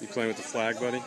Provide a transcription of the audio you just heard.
You playing with the flag, buddy?